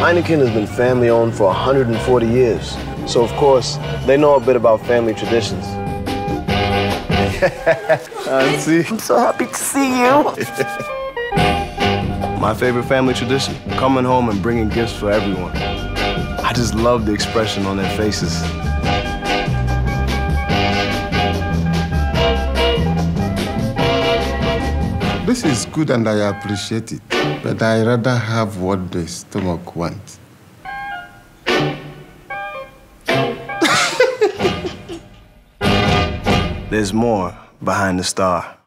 Heineken has been family owned for 140 years. So, of course, they know a bit about family traditions. Auntie. I'm so happy to see you. My favorite family tradition coming home and bringing gifts for everyone. I just love the expression on their faces. This is good and I appreciate it, but I rather have what the stomach wants. There's more behind the star.